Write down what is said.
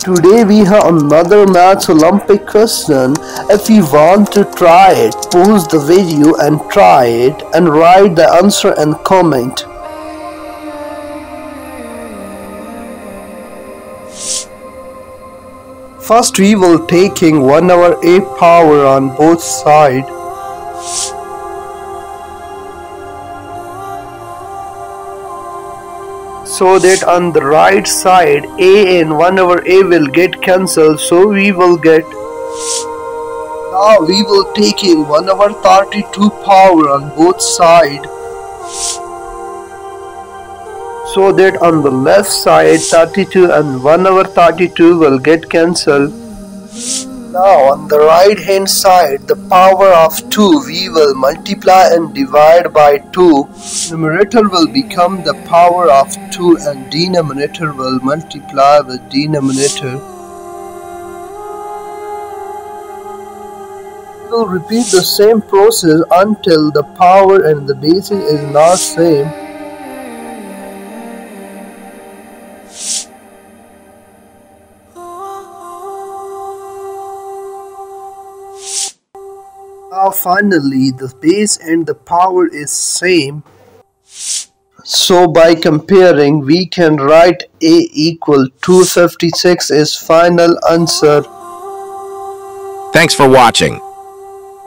Today we have another Maths Olympiad question. If you want to try it, pause the video and try it and write the answer and comment. First we will taking 1 over a power on both sides so that on the right side a and 1 over a will get cancelled so we will get now we will take in 1 over 32 power on both side. So that on the left side 32 and 1 over 32 will get cancelled now on the right hand side the power of 2 we will multiply and divide by 2. Numerator will become the power of 2 and denominator will multiply with denominator. We will repeat the same process until the power and the basis is not same. Now finally the base and the power is same. So by comparing we can write A equal 256 is final answer. Thanks for watching.